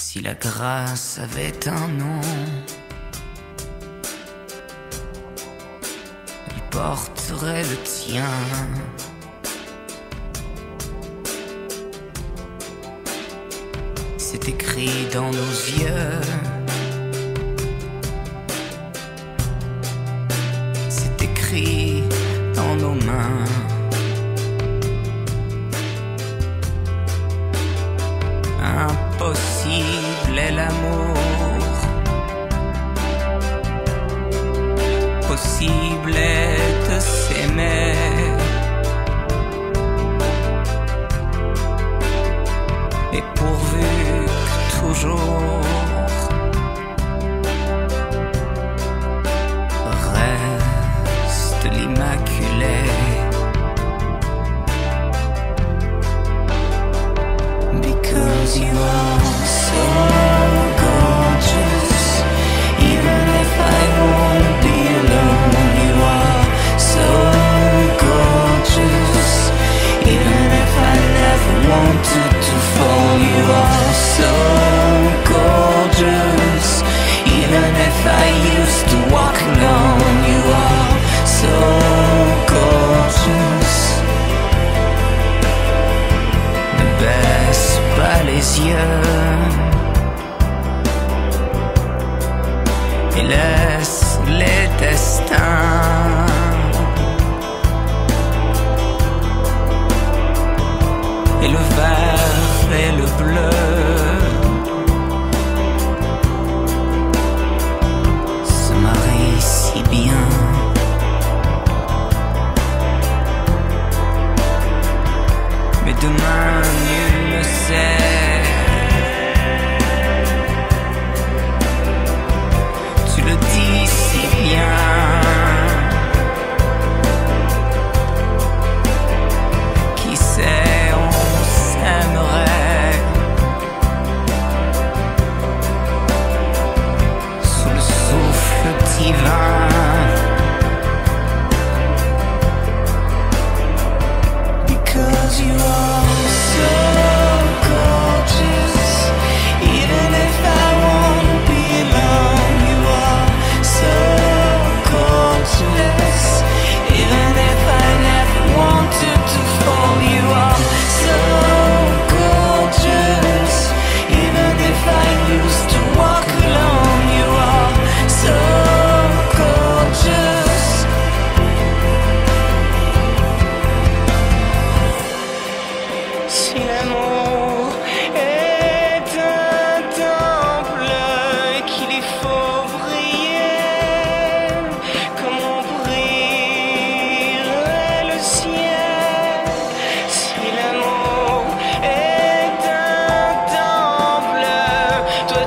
Si la grâce avait un nom, il porterait le tien. C'est écrit dans nos yeux. C'est écrit dans nos mains. impossible est l'amour. Possible est de s'aimer.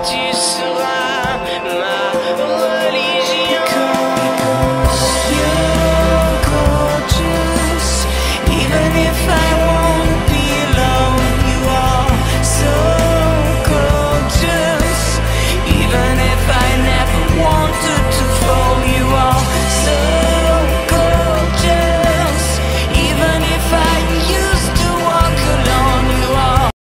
you.